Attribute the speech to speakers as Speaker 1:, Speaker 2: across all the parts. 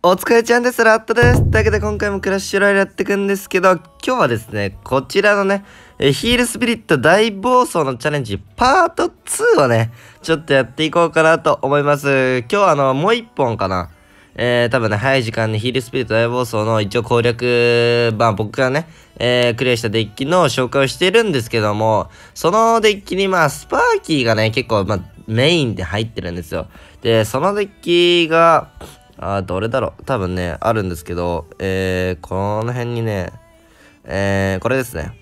Speaker 1: お疲れちゃんです。ラットです。というわけで今回もクラッシュロイヤルやっていくんですけど、今日はですね、こちらのね、えヒールスピリット大暴走のチャレンジパート2をね、ちょっとやっていこうかなと思います。今日はあの、もう一本かな。えー、多分ね、早い時間にヒールスピリット大暴走の一応攻略、まあ僕がね、えー、クリアしたデッキの紹介をしてるんですけども、そのデッキにまあ、スパーキーがね、結構まあ、メインで入ってるんですよ。で、そのデッキが、あ、どれだろう多分ね、あるんですけど、えー、この辺にね、えー、これですね。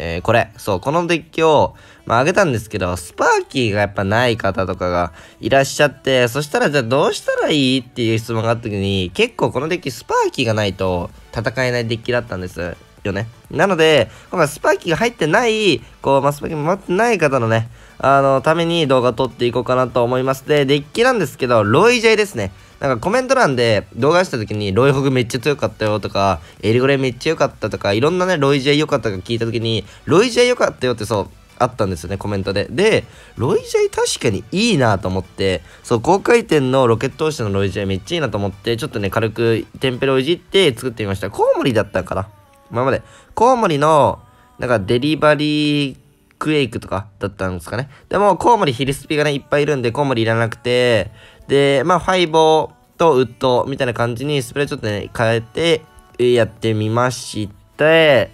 Speaker 1: えー、これ。そう、このデッキを、まあ、あげたんですけど、スパーキーがやっぱない方とかがいらっしゃって、そしたらじゃあどうしたらいいっていう質問があった時に、結構このデッキスパーキーがないと戦えないデッキだったんですよね。なので、今回スパーキーが入ってない、こう、まあ、スパーキー持ってない方のね、あの、ために動画撮っていこうかなと思います。で、デッキなんですけど、ロイジェイですね。なんかコメント欄で動画した時にロイホグめっちゃ強かったよとか、エリゴレめっちゃ良かったとか、いろんなね、ロイジェイ良かったか聞いた時に、ロイジェイ良かったよってそう、あったんですよね、コメントで。で、ロイジェイ確かにいいなと思って、そう、高回転のロケット押しのロイジェイめっちゃいいなと思って、ちょっとね、軽くテンペロをいじって作ってみました。コウモリだったかな今まで。コウモリの、なんかデリバリークエイクとかだったんですかね。でも、コウモリヒルスピがね、いっぱいいるんで、コウモリいらなくて、で、まあ、ファイボーとウッドみたいな感じにスプレーちょっとね、変えてやってみまして、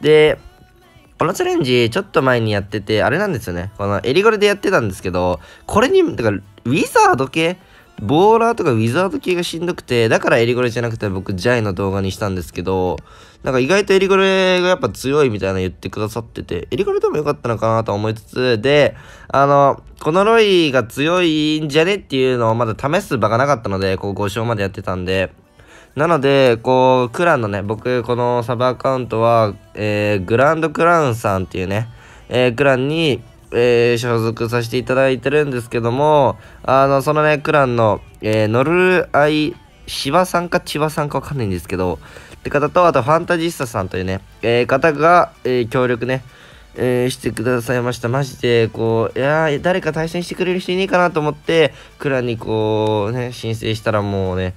Speaker 1: で、このチャレンジ、ちょっと前にやってて、あれなんですよね。このエリゴレでやってたんですけど、これに、だから、ウィザード系？ボーラーとかウィザード系がしんどくて、だからエリゴレじゃなくて僕ジャイの動画にしたんですけど、なんか意外とエリゴレがやっぱ強いみたいな言ってくださってて、エリゴレでもよかったのかなと思いつつ、で、あの、このロイが強いんじゃねっていうのをまだ試す場がなかったので、こう5勝までやってたんで、なので、こう、クランのね、僕、このサブアカウントは、えー、グランドクラウンさんっていうね、えー、クランに、えー、所属させていただいてるんですけども、あの、そのね、クランの、えー、ノルアイ、シバさんか千葉さんかわかんないんですけど、って方と、あとファンタジスタさんというね、えー、方が、えー、協力ね、えー、してくださいました。マジで、こう、いや、誰か対戦してくれる人いねえかなと思って、クラにこう、ね、申請したらもうね、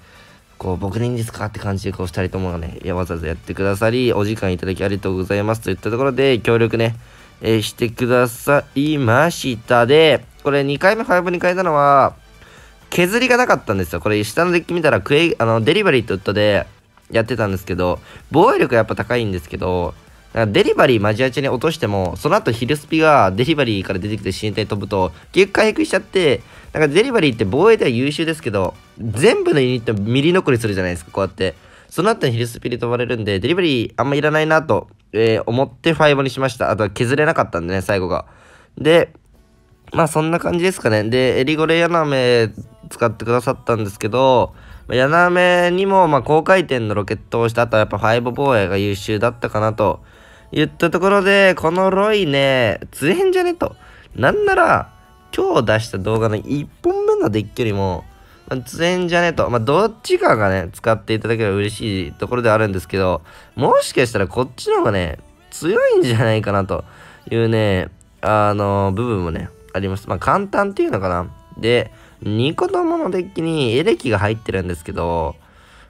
Speaker 1: こう、僕でいいんですかって感じで、こう、二人ともがね、いや、わざわざやってくださり、お時間いただきありがとうございますといったところで、協力ね、えー、してくださいましたで、これ2回目5に変えたのは、削りがなかったんですよ。これ下のデッキ見たらクエあのデリバリーとウッドでやってたんですけど、防衛力やっぱ高いんですけど、デリバリーマジアチに落としても、その後ヒルスピがデリバリーから出てきて死に体飛ぶと、結果回復しちゃって、なんかデリバリーって防衛では優秀ですけど、全部のユニットミリ残りするじゃないですか、こうやって。その後にヒルスピリ飛ばれるんで、デリバリーあんまいらないなとえー、思って5にしました。あとは削れなかったんでね、最後が。で、まあそんな感じですかね。で、エリゴレヤナメ使ってくださったんですけど、ヤナメにもまあ高回転のロケットをした後はやっぱ5防衛が優秀だったかなと言ったところで、このロイね、強えんじゃねと。なんなら、今日出した動画の1本目のデッキよりも、強えんじゃねと。まあ、どっちかがね、使っていただければ嬉しいところではあるんですけど、もしかしたらこっちの方がね、強いんじゃないかなというね、あの、部分もね、あります。まあ、簡単っていうのかな。で、2個とものデッキにエレキが入ってるんですけど、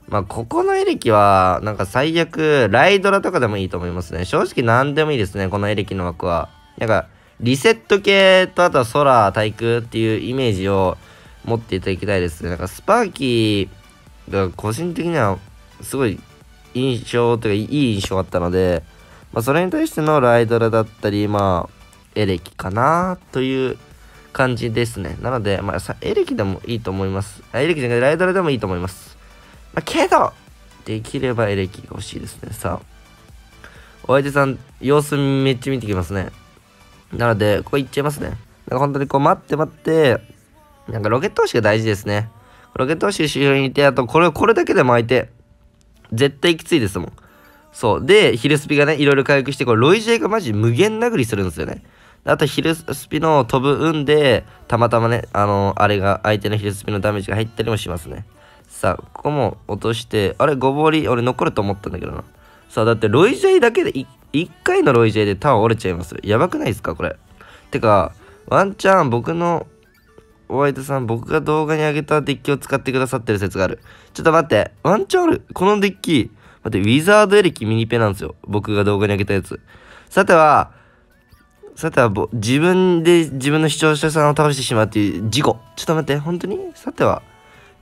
Speaker 1: まあ、ここのエレキは、なんか最悪、ライドラとかでもいいと思いますね。正直何でもいいですね、このエレキの枠は。なんか、リセット系とあとは空、対空っていうイメージを、持っていただきたいですね。なんかスパーキーが個人的にはすごい印象というかいい印象あったので、まあ、それに対してのライドラだったり、まあ、エレキかなという感じですね。なので、まあ、エレキでもいいと思います。エレキじゃなくてライドラでもいいと思います。まあ、けど、できればエレキが欲しいですね。さあ、お相手さん、様子めっちゃ見てきますね。なので、ここ行っちゃいますね。なんか本当にこう待って待って、なんかロケット押しが大事ですね。ロケット押し周辺にいて、あとこれ、これだけで巻いて、絶対きついですもん。そう。で、ヒルスピがね、いろいろ回復して、これ、ロイジェイがマジ無限殴りするんですよね。あと、ヒルスピの飛ぶ運で、たまたまね、あの、あれが、相手のヒルスピのダメージが入ったりもしますね。さあ、ここも落として、あれ、ごぼり、俺残ると思ったんだけどな。さあ、だって、ロイジェイだけで、1回のロイジェイでタワー折れちゃいます。やばくないですか、これ。てか、ワンチャン僕のホワイトさん、僕が動画に上げたデッキを使ってくださってる説がある。ちょっと待って。ワンチャンある？このデッキ、待って、ウィザードエレキミニペなんですよ。僕が動画に上げたやつ。さては、さては、自分で自分の視聴者さんを倒してしまうっていう事故。ちょっと待って、本当に？さては。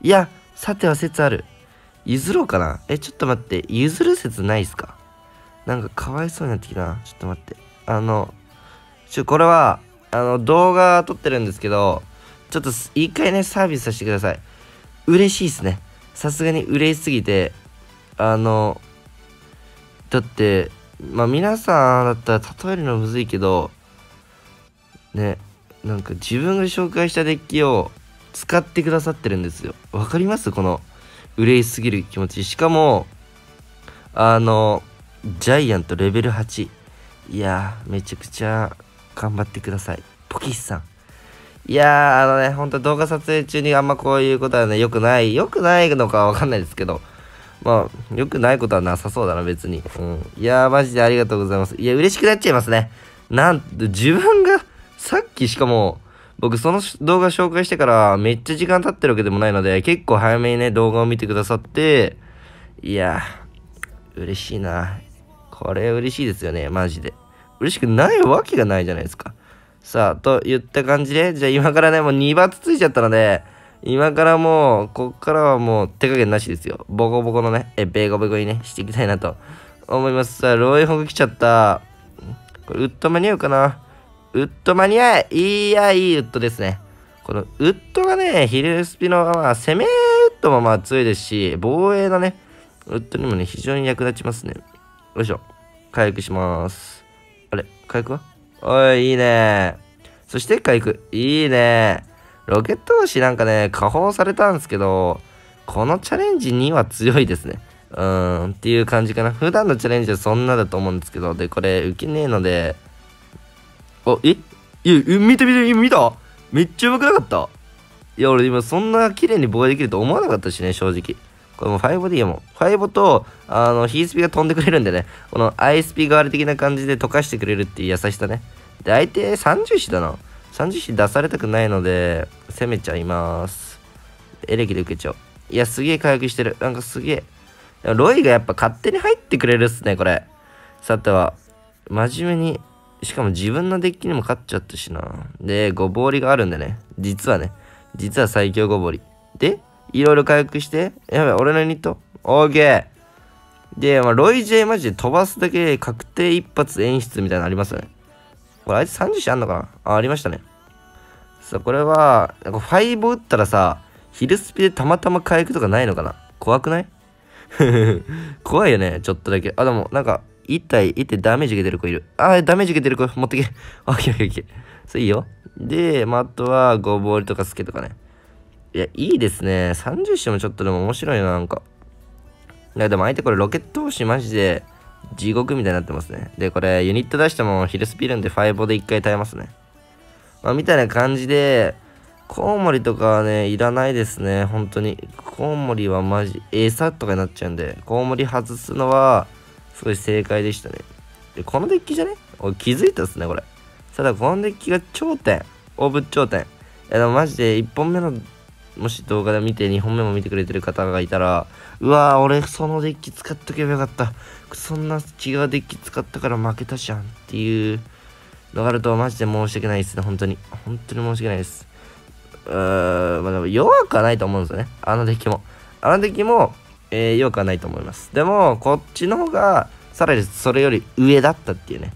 Speaker 1: いや、さては説ある。譲ろうかな？え、ちょっと待って。譲る説ないっすか？なんかかわいそうになってきたな。ちょっと待って。あの、ちょ、これは、あの、動画撮ってるんですけど、ちょっと一回ね、サービスさせてください。嬉しいっすね。さすがに嬉しすぎて、あの、だって、まあ皆さんだったら例えるのむずいけど、ね、なんか自分が紹介したデッキを使ってくださってるんですよ。わかります？この嬉しすぎる気持ち。しかも、あの、ジャイアントレベル8。いやー、めちゃくちゃ頑張ってください。ポキスさん。いやー、あのね、ほんと動画撮影中にあんまこういうことはね、良くない、良くないのかわかんないですけど、まあ、良くないことはなさそうだな、別に。うん。いやー、マジでありがとうございます。いや、嬉しくなっちゃいますね。なんと、自分が、さっきしかも、僕その動画紹介してからめっちゃ時間経ってるわけでもないので、結構早めにね、動画を見てくださって、いや、嬉しいな。これ嬉しいですよね、マジで。嬉しくないわけがないじゃないですか。さあ、と言った感じで、じゃあ今からね、もう2バツついちゃったので、今からもう、こっからはもう手加減なしですよ。ボコボコのね、え、ベコベコにね、していきたいなと思います。さあ、ロイホグ来ちゃった。これ、ウッド間に合うかなウッド間に合いいや、いいウッドですね。このウッドがね、ヒルスピの、まあ、攻めウッドもまあ強いですし、防衛のね、ウッドにもね、非常に役立ちますね。よいしょ。回復します。あれ回復は？おい、いいね。そして回復。いいね。ロケット星なんかね、加工されたんですけど、このチャレンジには強いですね。うーん、っていう感じかな。普段のチャレンジはそんなだと思うんですけど、で、これ、受けねえので、あ、え？いや、見て見て、今見た？めっちゃうまくなかった？いや、俺今そんな綺麗に防衛できると思わなかったしね、正直。これも5でいいよ、もう。5と、あの、ヒースピが飛んでくれるんでね、この ISP 代わり的な感じで溶かしてくれるっていう優しさね。で、相手30子だな。30子出されたくないので、攻めちゃいます。エレキで受けちゃおう。いや、すげえ回復してる。なんかすげえ。ロイがやっぱ勝手に入ってくれるっすね、これ。さては、真面目に、しかも自分のデッキにも勝っちゃったしな。で、ごぼうりがあるんでね。実はね。実は最強ごぼうり。で、いろいろ回復して。やばい、俺のユニット？オーケー。で、まあ、ロイジェマジで飛ばすだけ確定一発演出みたいなのありますよね。これあいつ30種あんのかな？あ、ありましたね。さあ、これは、なんか5打ったらさ、ヒルスピでたまたま回復とかないのかな？怖くない？怖いよね、ちょっとだけ。あ、でも、なんか、1体、1体ダメージ受けてる子いる。あ、ダメージ受けてる子持ってけ。オッケーオッケーオッケー。それいいよ。で、まあ、あとは、ごぼうりとかスケとかね。いや、いいですね。30種もちょっとでも面白いな、なんか。いや、でも相手これロケット星マジで地獄みたいになってますね。で、これユニット出してもヒルスピルンで5で1回耐えますね。まあ、みたいな感じで、コウモリとかはね、いらないですね。本当に。コウモリはマジ、餌とかになっちゃうんで、コウモリ外すのは、すごい正解でしたね。で、このデッキじゃね？俺気づいたっすね、これ。ただ、このデッキが頂点。オブ頂点。いや、でもマジで1本目のもし動画で見て2本目も見てくれてる方がいたら、うわー、俺そのデッキ使っとけばよかった。そんな違うデッキ使ったから負けたじゃんっていうのがあるとマジで申し訳ないですね、本当に。本当に申し訳ないです。うーん、まあでも弱くはないと思うんですよね。あのデッキも。あのデッキも、えー、弱くはないと思います。でも、こっちの方が、さらにそれより上だったっていうね。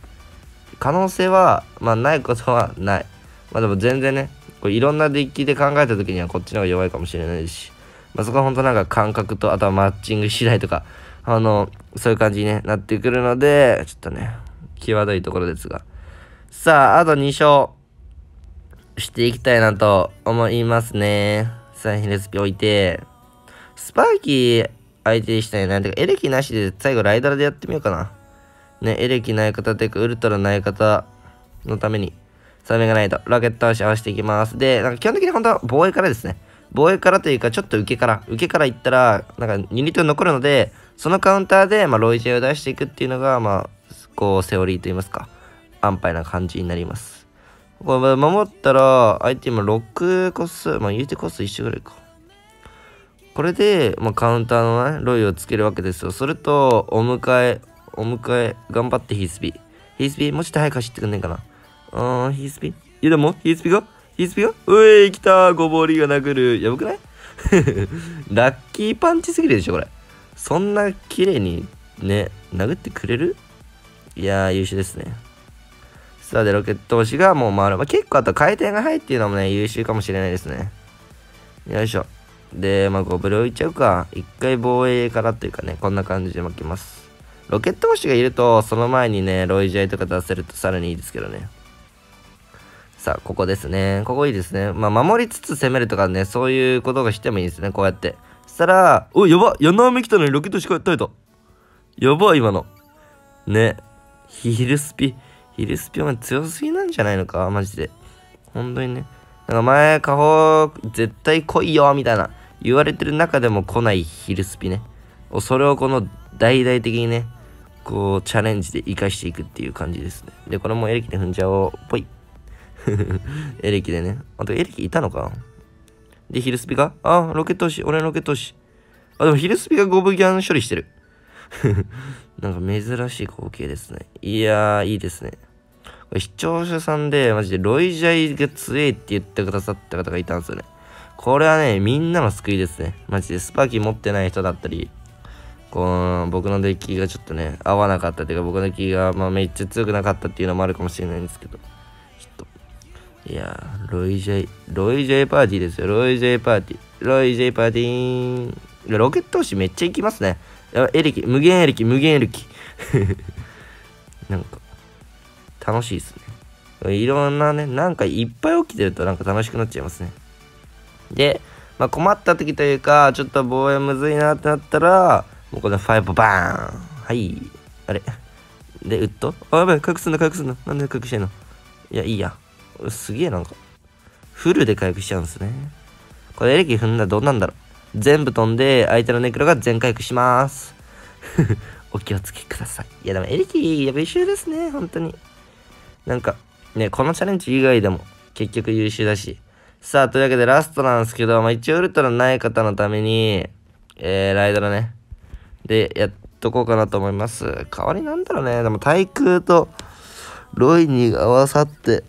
Speaker 1: 可能性は、まあ、ないことはない。まあでも全然ね、これいろんなデッキで考えた時にはこっちの方が弱いかもしれないし、まあ、そこは本当なんか感覚と、あとはマッチング次第とか、あの、そういう感じに、ね、なってくるので、ちょっとね、際どいところですが。さあ、あと2勝していきたいなと思いますね。さあ、ヒレスピ置いて、スパーキー相手にしたいな。てか、エレキなしで最後ライダーでやってみようかな。ね、エレキない方てか、ウルトラない方のために。サメがないと、ロケット押し合わせていきます。で、なんか基本的に本当は防衛からですね。防衛からというか、ちょっと受けから、受けから行ったら、なんかユニット残るので、そのカウンターで、まあ、ロイジェを出していくっていうのが、まあ、こう、セオリーといいますか、安牌な感じになります。これ守ったら、相手今6コス、まあ言うてコス一緒ぐらいか。これで、まあ、カウンターのね、ロイをつけるわけですよ。それと、お迎え、お迎え、頑張ってヒースピー。ヒースピー、もうちょっと早く走ってくんねえかな。うーん、ヒースピー。いやでも、ヒースピーが？ヒースピーが？うえー、来たごぼりが殴る。やばくない？ラッキーパンチすぎるでしょ、これ。そんな綺麗にね、殴ってくれる？いやー、優秀ですね。さあ、で、ロケット押しがもう回る。まあ、結構あと回転が入っていうのもね、優秀かもしれないですね。よいしょ。で、まあ、ゴブレ置いちゃうか。一回防衛からというかね、こんな感じで負けます。ロケット星がいると、その前にね、ロイジャイとか出せるとさらにいいですけどね。さあ、ここですね。ここいいですね。まあ、守りつつ攻めるとかね、そういうことがしてもいいですね、こうやって。そしたら、お、やば柳雨来たのにロケットしか耐えた。やば今の。ね。ヒルスピ、ヒルスピは強すぎなんじゃないのかマジで。本当にね。なんか前、下方、絶対来いよみたいな。言われてる中でも来ないヒルスピね。それをこの大々的にね、こうチャレンジで活かしていくっていう感じですね。で、これもエレキで踏んじゃおう。ぽい。エレキでね。あとエレキいたのかで、ヒルスピがあ、ロケット押し。俺ロケット押し。あ、でもヒルスピがゴブギャン処理してる。なんか珍しい光景ですね。いやー、いいですね。視聴者さんで、マジでロイジャイが強いって言ってくださった方がいたんですよね。これはね、みんなの救いですね。マジでスパーキー持ってない人だったり、この僕のデッキがちょっとね、合わなかったっていうか、僕のデッキが、まあ、めっちゃ強くなかったっていうのもあるかもしれないんですけど、ちょっと、いやー、ロイジャイ、ロイジャイパーティーですよ、ロイジャイパーティー、ロイジャイパーティーン、ロケット押しめっちゃいきますね。エレキ、無限エレキ、無限エレキ。なんか、楽しいですね。いろんなね、なんかいっぱい起きてるとなんか楽しくなっちゃいますね。で、まあ、困った時というか、ちょっと防衛むずいなってなったら、もうこのファイブバーンはい。あれ？で、ウッド？あ、やばい、隠すんだ、隠すんだ。なんで隠してんの？いや、いいや。すげえなんか、フルで回復しちゃうんですね。これエレキ踏んだらどうなんだろう全部飛んで、相手のネクロが全回復します。お気をつけください。いや、でもエレキ、やべ優秀ですね、本当に。なんか、ね、このチャレンジ以外でも結局優秀だし、さあ、というわけでラストなんですけど、まあ、一応ウルトラない方のために、えー、ライドラね。で、やっとこうかなと思います。代わりなんだろうね。でも、対空とロイニーが合わさって、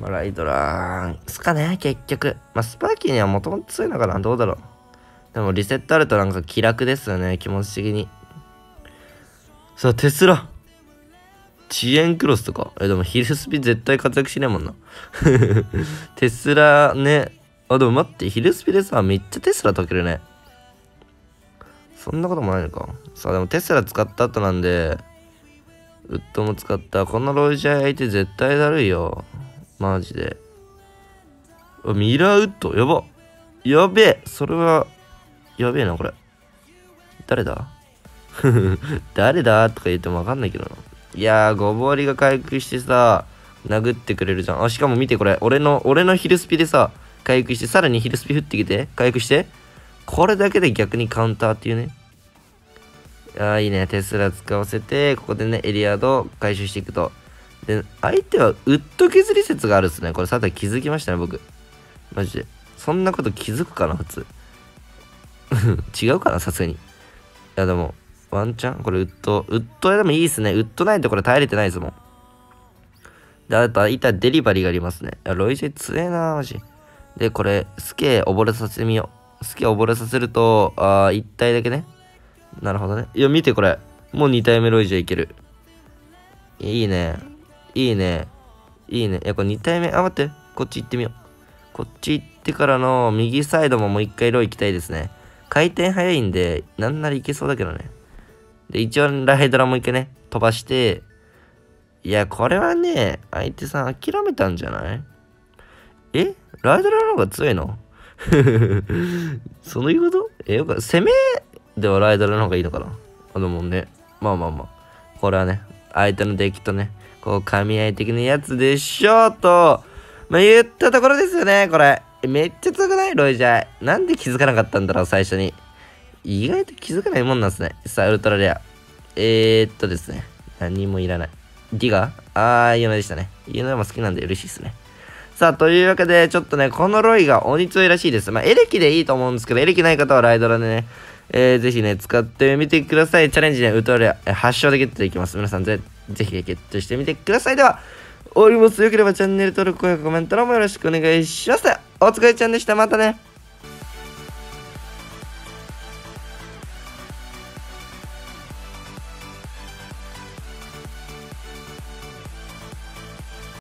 Speaker 1: まあ、ライドラー、すかね、結局。まあ、スパーキーにはもともと強いのかなどうだろう。でも、リセットあるとなんか気楽ですよね、気持ち的に。さあ、テスラ。遅延クロスとか？え、でもヒルスピ絶対活躍しねえもんな。テスラね。あ、でも待って、ヒルスピでさ、めっちゃテスラ解けるね。そんなこともないのか。さあ、でもテスラ使った後なんで、ウッドも使った。このロイジャー相手絶対だるいよ。マジで。ミラーウッド？やば。やべえ。それは、やべえな、これ。誰だ？誰だ？とか言ってもわかんないけどな。いやー、ごぼうりが回復してさ、殴ってくれるじゃん。あ、しかも見てこれ。俺の、俺のヒルスピでさ、回復して、さらにヒルスピ降ってきて、回復して。これだけで逆にカウンターっていうね。ああ、いいね。テスラ使わせて、ここでね、エリアード回収していくと。で、相手はウッド削り説があるっすね。これさて気づきましたね、僕。マジで。そんなこと気づくかな、普通。違うかな、さすがに。いや、でも、ワンチャン？これウッド？ウッドでもいいっすね。ウッドないとこれ耐えれてないですもん。で、あと、板デリバリーがありますね。ロイジェ強えなマジ。で、これ、スケ溺れさせてみよう。スケ溺れさせると、あー、1体だけね。なるほどね。いや、見てこれ。もう2体目ロイジェいける。いいね。いいね。いいね。いや、これ2体目。あ、待って。こっち行ってみよう。こっち行ってからの右サイドももう1回ロイ行きたいですね。回転早いんで、なんならいけそうだけどね。で、一応ライドラも一回ね、飛ばして、いや、これはね、相手さん諦めたんじゃない？え？ライドラの方が強いの？そのいうこと？え、よく、攻めではライドラの方がいいのかな？あ、でもんね、まあまあまあ。これはね、相手のデッキとね、こう、噛み合い的なやつでしょうと、まあ言ったところですよね、これ。めっちゃ強くない？ロイジャイ。なんで気づかなかったんだろう、最初に。意外と気づかないもんなんですね。さあ、ウルトラレア。えー、っとですね。何もいらない。ディガあー、有名でしたね。有名も好きなんで嬉しいですね。さあ、というわけで、ちょっとね、このロイが鬼強いらしいです。まあ、エレキでいいと思うんですけど、エレキない方はライドラでね、えー、ぜひね、使ってみてください。チャレンジね、ウルトラレ8勝でゲットできます。皆さんぜ、ぜひゲットしてみてください。では、終わります。よければチャンネル登録、高評価、コメント欄もよろしくお願いします。お疲れちゃんでした。またね。